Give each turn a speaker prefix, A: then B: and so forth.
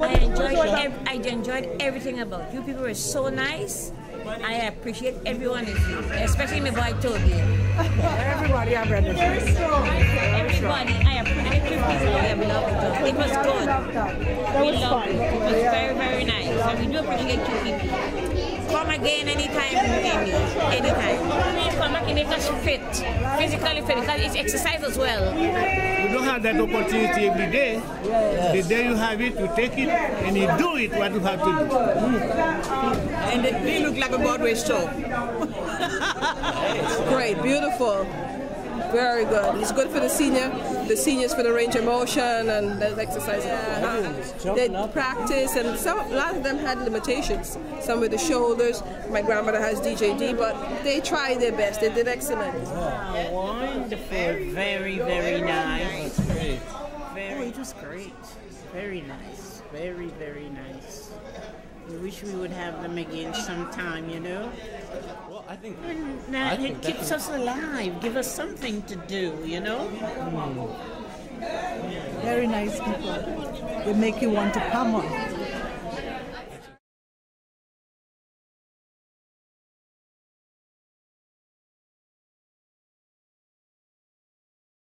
A: I enjoyed, ev- I enjoyed everything about you. People were so nice. I appreciate everyone is here, especially my boy Toby.
B: Everybody I read this.
A: Everybody, I appreciate you people. I love it. It was good.
B: That
A: We
B: was fun.
A: it. It was very, very nice. And we do appreciate you people. Come again anytime you need me. Anytime. Come back and make us fit. Physically fit. Because it's exercise as well.
C: You don't have that opportunity every day. The day you have it, you take it and you do it what you have to do. Mm.
D: And they, they look like a Broadway show. Great, beautiful. Very good. It's good for the senior, the seniors for the range of motion and the exercise. Uh-huh. They practice, and some a lot of them had limitations. Some with the shoulders. My grandmother has DJD, but they tried their best. They did excellent.
E: Wonderful, very, very nice. Very, it was great. Very nice. Very, very nice. We wish we would have them again sometime, you know?
F: Well, I think
E: Now,
F: I
E: it keeps us alive, give us something to do, you know? Hmm.
B: Very nice people. They make you want to come on.